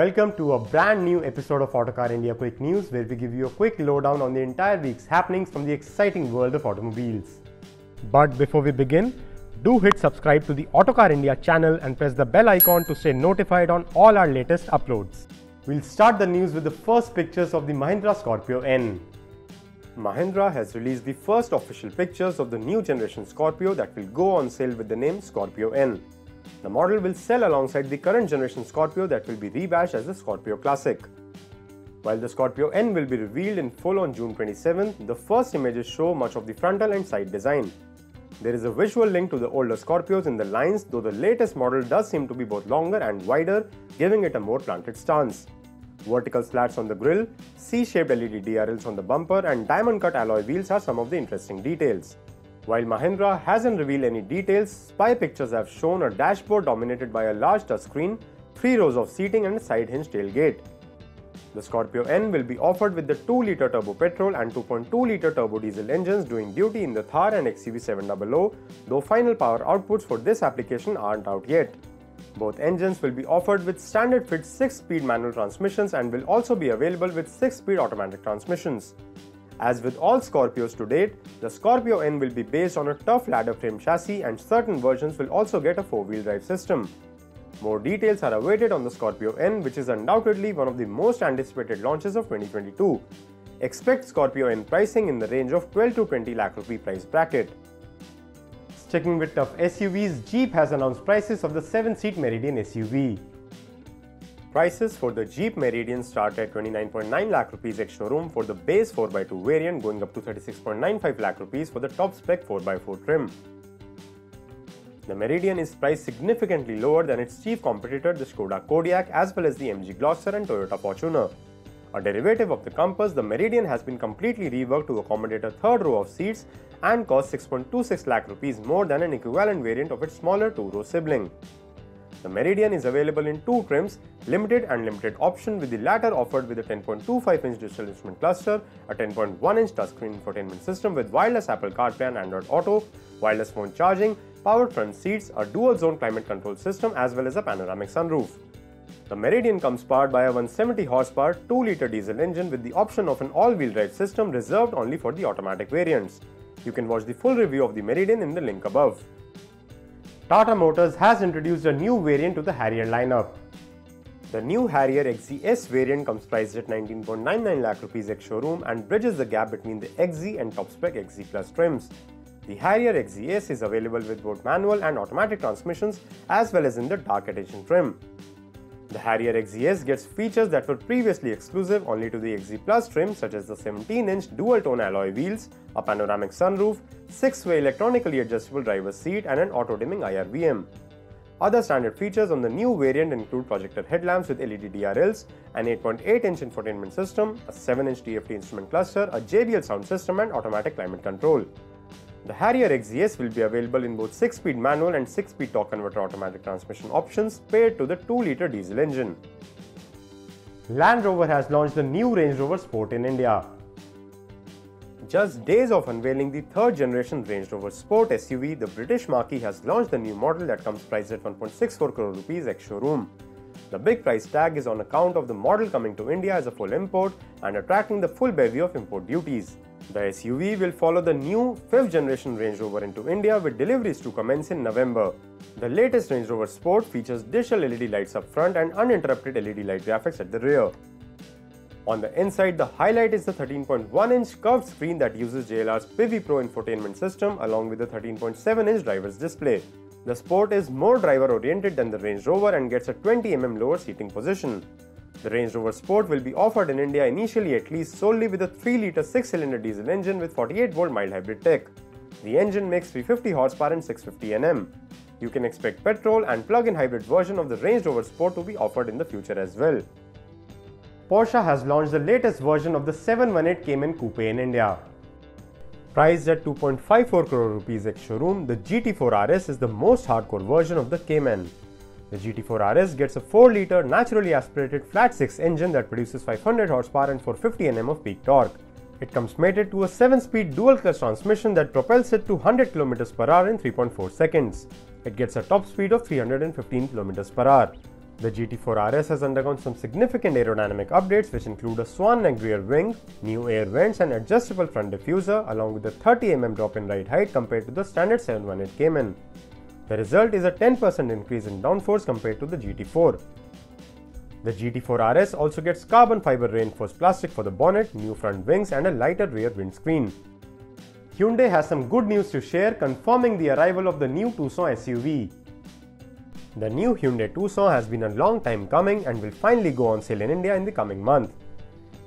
Welcome to a brand new episode of Autocar India Quick News, where we give you a quick lowdown on the entire week's happenings from the exciting world of automobiles. But before we begin, do hit subscribe to the Autocar India channel and press the bell icon to stay notified on all our latest uploads. We'll start the news with the first pictures of the Mahindra Scorpio N. Mahindra has released the first official pictures of the new generation Scorpio that will go on sale with the name Scorpio N. The model will sell alongside the current generation Scorpio that will be rebadged as the Scorpio Classic. While the Scorpio N will be revealed in full on June 27, the first images show much of the frontal and side design. There is a visual link to the older Scorpios in the lines, though the latest model does seem to be both longer and wider, giving it a more planted stance. Vertical slats on the grille, C-shaped LED DRLs on the bumper and diamond cut alloy wheels are some of the interesting details. While Mahindra hasn't revealed any details, spy pictures have shown a dashboard dominated by a large touchscreen, three rows of seating and a side hinge tailgate. The Scorpio N will be offered with the 2-litre turbo petrol and 2.2-litre turbo diesel engines doing duty in the Thar and XUV700, though final power outputs for this application aren't out yet. Both engines will be offered with standard fit 6-speed manual transmissions and will also be available with 6-speed automatic transmissions. As with all Scorpios to date, the Scorpio N will be based on a tough ladder frame chassis and certain versions will also get a 4-wheel drive system. More details are awaited on the Scorpio N which is undoubtedly one of the most anticipated launches of 2022. Expect Scorpio N pricing in the range of 12 to 20 lakh rupee price bracket. Sticking with tough SUVs, Jeep has announced prices of the 7-seat Meridian SUV. Prices for the Jeep Meridian start at 29.9 lakh rupees ex showroom for the base 4x2 variant going up to 36.95 lakh rupees for the top spec 4x4 trim. The Meridian is priced significantly lower than its chief competitor the Skoda Kodiaq as well as the MG Gloster and Toyota Fortuner. A derivative of the Compass, the Meridian has been completely reworked to accommodate a third row of seats and costs 6.26 lakh rupees more than an equivalent variant of its smaller two-row sibling. The Meridian is available in two trims, limited and limited option with the latter offered with a 10.25 inch digital instrument cluster, a 10.1 inch touchscreen infotainment system with wireless Apple CarPlay and Android Auto, wireless phone charging, powered front seats, a dual zone climate control system as well as a panoramic sunroof. The Meridian comes powered by a 170 horsepower 2 litre diesel engine with the option of an all-wheel drive system reserved only for the automatic variants. You can watch the full review of the Meridian in the link above. Tata Motors has introduced a new variant to the Harrier lineup. The new Harrier XZS variant comes priced at 19.99 lakh rupees ex showroom and bridges the gap between the XZ and top spec XZ Plus trims. The Harrier XZS is available with both manual and automatic transmissions as well as in the dark edition trim. The Harrier XZS gets features that were previously exclusive only to the XZ Plus trim such as the 17-inch dual-tone alloy wheels, a panoramic sunroof, 6-way electronically adjustable driver's seat and an auto-dimming IRVM. Other standard features on the new variant include projector headlamps with LED DRLs, an 8.8-inch infotainment system, a 7-inch TFT instrument cluster, a JBL sound system and automatic climate control. The Harrier XZS will be available in both 6-speed manual and 6-speed torque converter automatic transmission options paired to the 2-litre diesel engine. Land Rover has launched the new Range Rover Sport in India. Just days of unveiling the third generation Range Rover Sport SUV, the British marquee has launched the new model that comes priced at 1.64 crore rupees ex showroom. The big price tag is on account of the model coming to India as a full import and attracting the full bevy of import duties. The SUV will follow the new 5th generation Range Rover into India with deliveries to commence in November. The latest Range Rover Sport features digital LED lights up front and uninterrupted LED light graphics at the rear. On the inside, the highlight is the 13.1-inch curved screen that uses JLR's Pivi Pro infotainment system along with the 13.7-inch driver's display. The Sport is more driver-oriented than the Range Rover and gets a 20mm lower seating position. The Range Rover Sport will be offered in India initially at least solely with a 3-litre 6-cylinder diesel engine with 48V mild hybrid tech. The engine makes 350 horsepower and 650 Nm. You can expect petrol and plug-in hybrid version of the Range Rover Sport to be offered in the future as well. Porsche has launched the latest version of the 718 Cayman Coupe in India. Priced at 2.54 crore rupees ex showroom, the GT4 RS is the most hardcore version of the Cayman. The GT4 RS gets a 4-litre naturally aspirated flat 6 engine that produces 500 horsepower and 450 Nm of peak torque. It comes mated to a 7-speed dual-clutch transmission that propels it to 100 km per hour in 3.4 seconds. It gets a top speed of 315 km per hour. The GT4 RS has undergone some significant aerodynamic updates which include a swan neck rear wing, new air vents and adjustable front diffuser along with a 30mm drop in ride height compared to the standard 718 Cayman. The result is a 10% increase in downforce compared to the GT4. The GT4 RS also gets carbon fiber reinforced plastic for the bonnet, new front wings and a lighter rear windscreen. Hyundai has some good news to share confirming the arrival of the new Tucson SUV. The new Hyundai Tucson has been a long time coming and will finally go on sale in India in the coming month.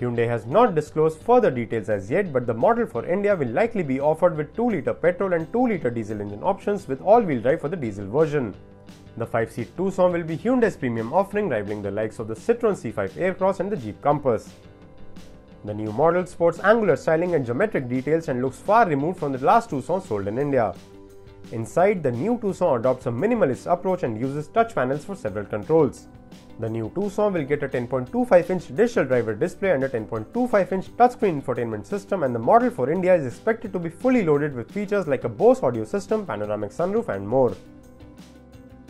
Hyundai has not disclosed further details as yet, but the model for India will likely be offered with 2 litre petrol and 2 litre diesel engine options with all wheel drive for the diesel version. The 5 seat Tucson will be Hyundai's premium offering, rivaling the likes of the Citroën C5 Aircross and the Jeep Compass. The new model sports angular styling and geometric details and looks far removed from the last Tucson sold in India. Inside, the new Tucson adopts a minimalist approach and uses touch panels for several controls. The new Tucson will get a 10.25 inch digital driver display and a 10.25 inch touchscreen infotainment system and the model for India is expected to be fully loaded with features like a Bose audio system, panoramic sunroof and more.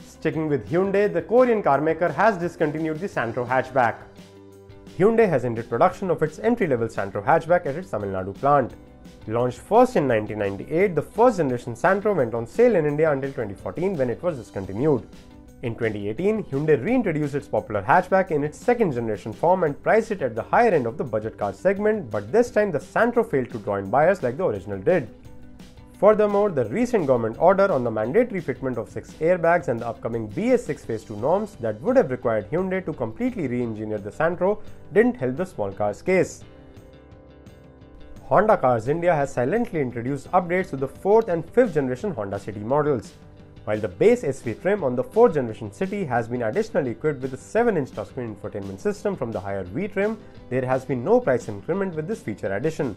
Sticking with Hyundai, the Korean carmaker has discontinued the Santro hatchback. Hyundai has ended production of its entry-level Santro hatchback at its Tamil Nadu plant. Launched first in 1998, the first generation Santro went on sale in India until 2014 when it was discontinued. In 2018, Hyundai reintroduced its popular hatchback in its second generation form and priced it at the higher end of the budget car segment, but this time the Santro failed to draw in buyers like the original did. Furthermore, the recent government order on the mandatory fitment of 6 airbags and the upcoming BS6 Phase 2 norms that would have required Hyundai to completely re engineer the Santro didn't help the small car's case. Honda Cars India has silently introduced updates to the 4th and 5th generation Honda City models. While the base SV trim on the 4th generation City has been additionally equipped with a 7-inch touchscreen infotainment system from the higher V trim, there has been no price increment with this feature addition.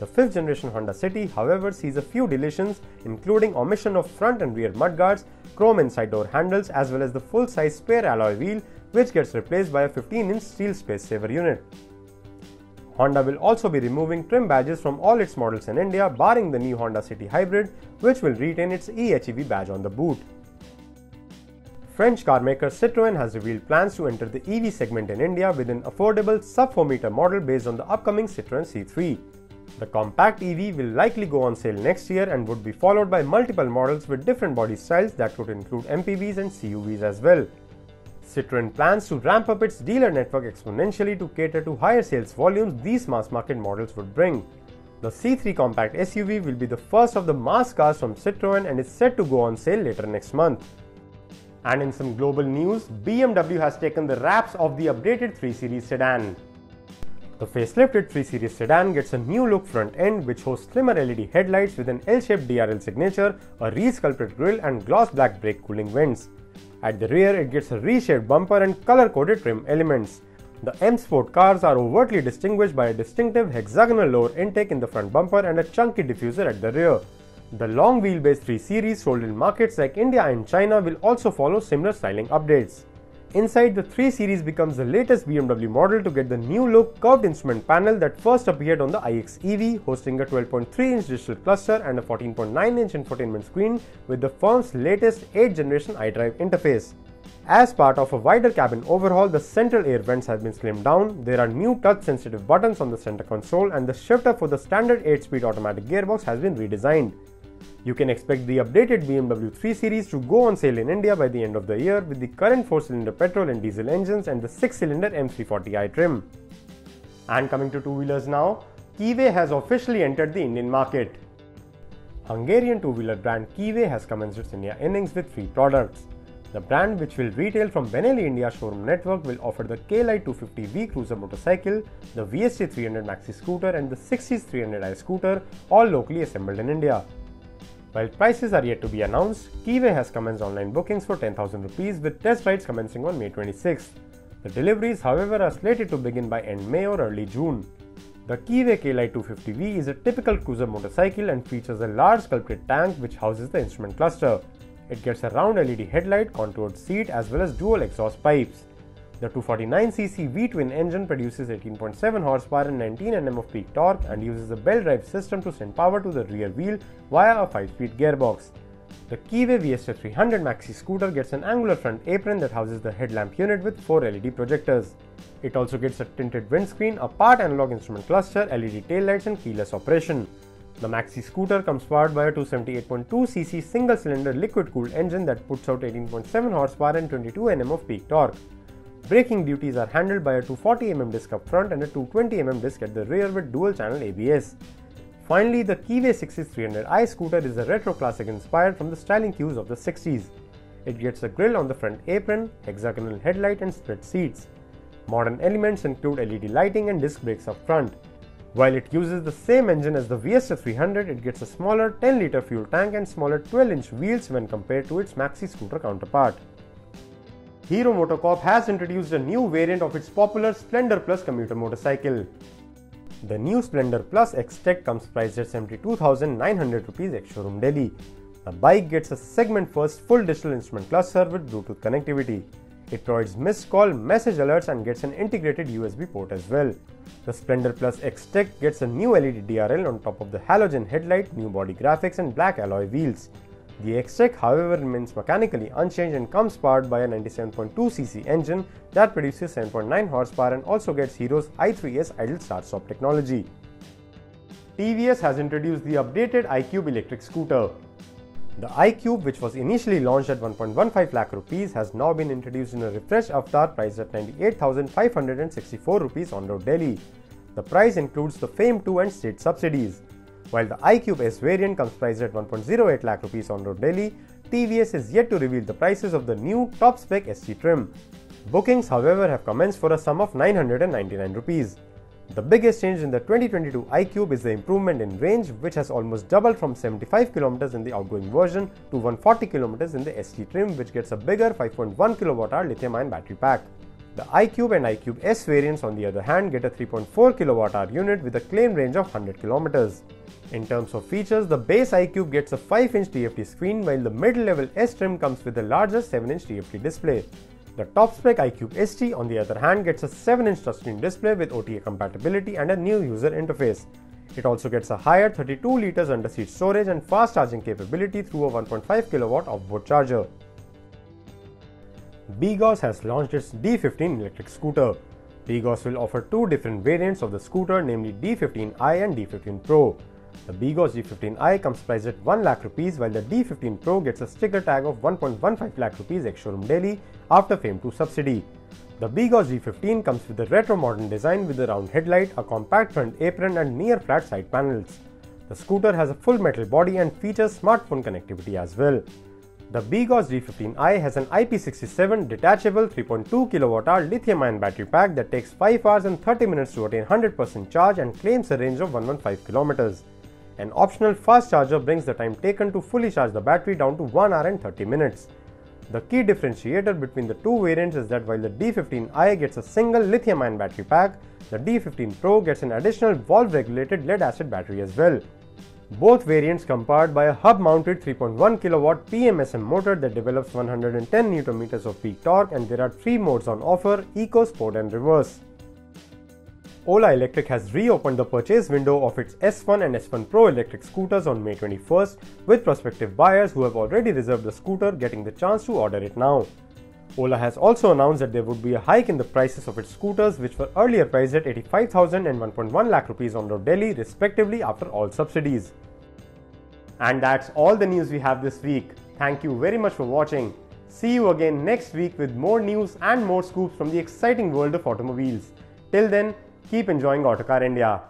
The 5th generation Honda City, however, sees a few deletions, including omission of front and rear mudguards, chrome inside door handles, as well as the full-size spare alloy wheel, which gets replaced by a 15-inch steel space saver unit. Honda will also be removing trim badges from all its models in India, barring the new Honda City Hybrid, which will retain its e:HEV badge on the boot. French carmaker Citroën has revealed plans to enter the EV segment in India with an affordable sub 4 meter model based on the upcoming Citroën C3. The compact EV will likely go on sale next year and would be followed by multiple models with different body styles that could include MPVs and CUVs as well. Citroën plans to ramp up its dealer network exponentially to cater to higher sales volumes these mass market models would bring. The C3 compact SUV will be the first of the mass cars from Citroën and is set to go on sale later next month. And in some global news, BMW has taken the wraps of the updated 3 Series sedan. The facelifted 3 Series sedan gets a new look front end which hosts slimmer LED headlights with an L-shaped DRL signature, a re-sculpted grille and gloss black brake cooling vents. At the rear, it gets a reshaped bumper and color-coded trim elements. The M Sport cars are overtly distinguished by a distinctive hexagonal lower intake in the front bumper and a chunky diffuser at the rear. The long wheelbase 3 Series sold in markets like India and China will also follow similar styling updates. Inside, the 3 Series becomes the latest BMW model to get the new look curved instrument panel that first appeared on the iX EV, hosting a 12.3-inch digital cluster and a 14.9-inch infotainment screen with the firm's latest 8th generation iDrive interface. As part of a wider cabin overhaul, the central air vents have been slimmed down, there are new touch-sensitive buttons on the center console and the shifter for the standard 8-speed automatic gearbox has been redesigned. You can expect the updated BMW 3 Series to go on sale in India by the end of the year with the current 4-cylinder petrol and diesel engines and the 6-cylinder M340i trim. And coming to two-wheelers now, Keeway has officially entered the Indian market. Hungarian two-wheeler brand Keeway has commenced its India innings with three products. The brand, which will retail from Benelli India showroom network, will offer the K-Lite 250V cruiser motorcycle, the VST 300 Maxi scooter and the 60s 300i scooter, all locally assembled in India. While prices are yet to be announced, Keeway has commenced online bookings for 10,000 rupees with test rides commencing on May 26. The deliveries, however, are slated to begin by end May or early June. The Keeway K-Lite 250V is a typical cruiser motorcycle and features a large sculpted tank which houses the instrument cluster. It gets a round LED headlight, contoured seat as well as dual exhaust pipes. The 249cc V-twin engine produces 18.7 horsepower and 19 Nm of peak torque and uses a belt drive system to send power to the rear wheel via a 5-speed gearbox. The Keeway VSF 300 Maxi scooter gets an angular front apron that houses the headlamp unit with 4 LED projectors. It also gets a tinted windscreen, a part analog instrument cluster, LED taillights and keyless operation. The Maxi scooter comes powered by a 278.2cc single-cylinder liquid-cooled engine that puts out 18.7 horsepower and 22 Nm of peak torque. Braking duties are handled by a 240mm disc up front and a 220mm disc at the rear with dual-channel ABS. Finally, the Keeway 6300i scooter is a retro classic inspired from the styling cues of the 60s. It gets a grille on the front apron, hexagonal headlight and split seats. Modern elements include LED lighting and disc brakes up front. While it uses the same engine as the VSF 300, it gets a smaller 10 litre fuel tank and smaller 12 inch wheels when compared to its maxi scooter counterpart. Hero MotoCorp has introduced a new variant of its popular Splendor Plus commuter motorcycle. The new Splendor Plus XTEC comes priced at 72,900 rupees ex-showroom Delhi. The bike gets a segment-first full digital instrument cluster with Bluetooth connectivity. It provides missed call, message alerts and gets an integrated USB port as well. The Splendor Plus XTEC gets a new LED DRL on top of the halogen headlight, new body graphics and black alloy wheels. The XTEC however remains mechanically unchanged and comes powered by a 97.2cc engine that produces 7.9 horsepower and also gets Hero's i3S idle start-stop technology. TVS has introduced the updated iQube electric scooter. The iQube, which was initially launched at 1.15 lakh rupees, has now been introduced in a refreshed avatar priced at 98,564 rupees on road Delhi. The price includes the FAME 2 and state subsidies. While the iQube S variant comes priced at 1.08 lakh rupees on road Delhi, TVS is yet to reveal the prices of the new top spec ST trim. Bookings, however, have commenced for a sum of 999 rupees. The biggest change in the 2022 iQube is the improvement in range, which has almost doubled from 75 km in the outgoing version to 140 km in the ST trim, which gets a bigger 5.1 kWh lithium-ion battery pack. The iQube and iQube S variants, on the other hand, get a 3.4 kWh unit with a claimed range of 100 km. In terms of features, the base iQube gets a 5-inch TFT screen, while the mid-level S trim comes with a larger 7-inch TFT display. The top spec iQube ST on the other hand gets a 7-inch touchscreen display with OTA compatibility and a new user interface. It also gets a higher 32 liters under-seat storage and fast charging capability through a 1.5 kW off-board charger. BGauss has launched its D15 electric scooter. BGauss will offer two different variants of the scooter namely D15i and D15 Pro. The BGauss D15i comes priced at 1 lakh rupees while the D15 Pro gets a sticker tag of 1.15 lakh rupees ex-showroom Delhi after FAME 2 subsidy. The BGauss D15 comes with a retro modern design with a round headlight, a compact front apron and near flat side panels. The scooter has a full metal body and features smartphone connectivity as well. The BGauss D15i has an IP67 detachable 3.2 kWh lithium-ion battery pack that takes 5 hours and 30 minutes to attain 100% charge and claims a range of 115 km. An optional fast charger brings the time taken to fully charge the battery down to 1 hour and 30 minutes. The key differentiator between the two variants is that while the D15i gets a single lithium-ion battery pack, the D15 Pro gets an additional valve-regulated lead-acid battery as well. Both variants come powered by a hub-mounted 3.1 kW PMSM motor that develops 110 Nm of peak torque and there are three modes on offer, Eco, Sport and Reverse. Ola Electric has reopened the purchase window of its S1 and S1 Pro electric scooters on May 21st, with prospective buyers who have already reserved the scooter getting the chance to order it now. Ola has also announced that there would be a hike in the prices of its scooters, which were earlier priced at 85,000 and 1.1 lakh rupees on road Delhi, respectively, after all subsidies. And that's all the news we have this week. Thank you very much for watching. See you again next week with more news and more scoops from the exciting world of automobiles. Till then, Keep enjoying Autocar India.